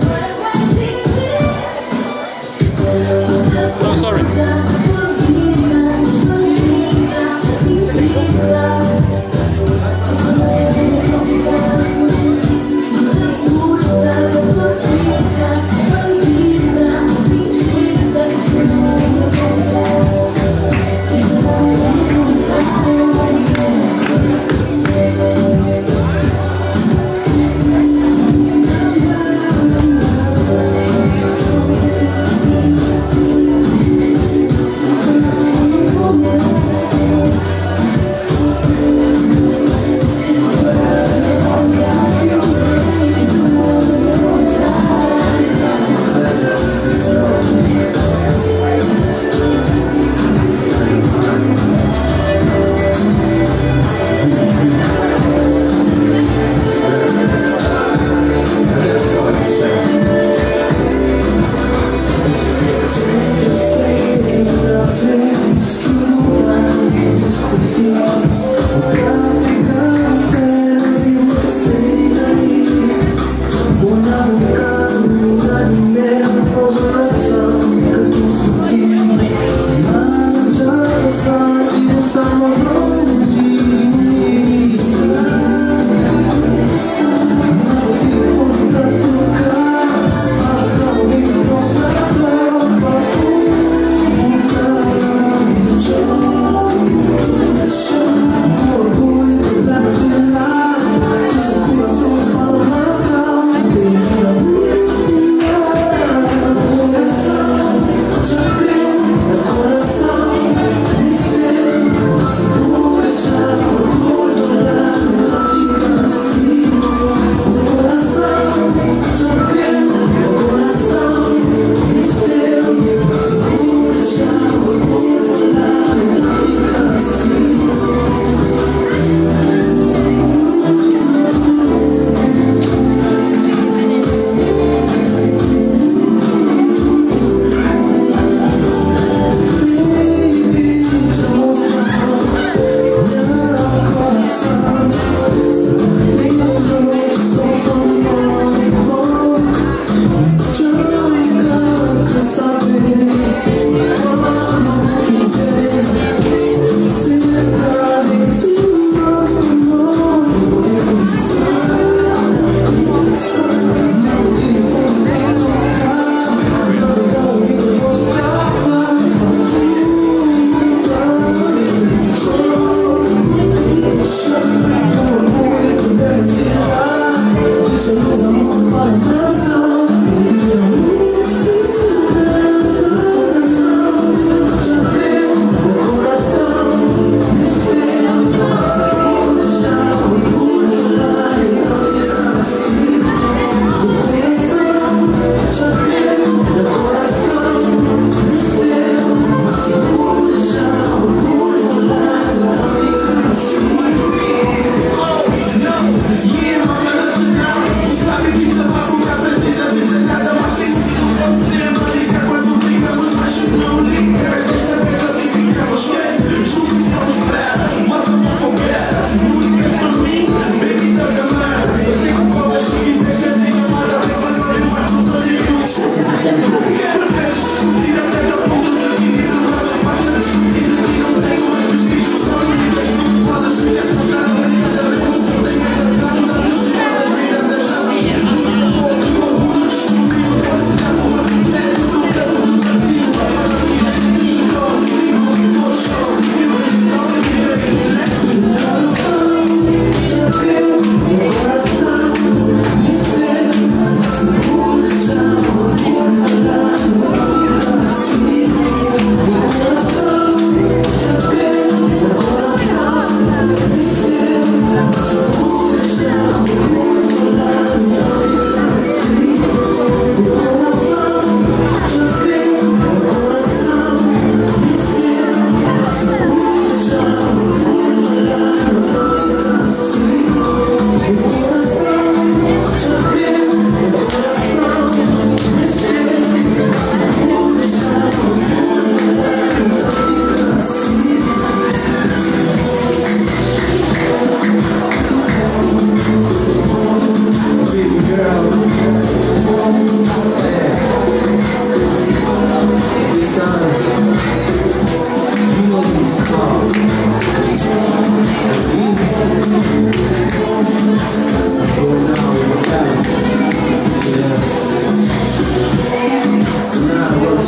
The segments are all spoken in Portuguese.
the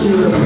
Brasil.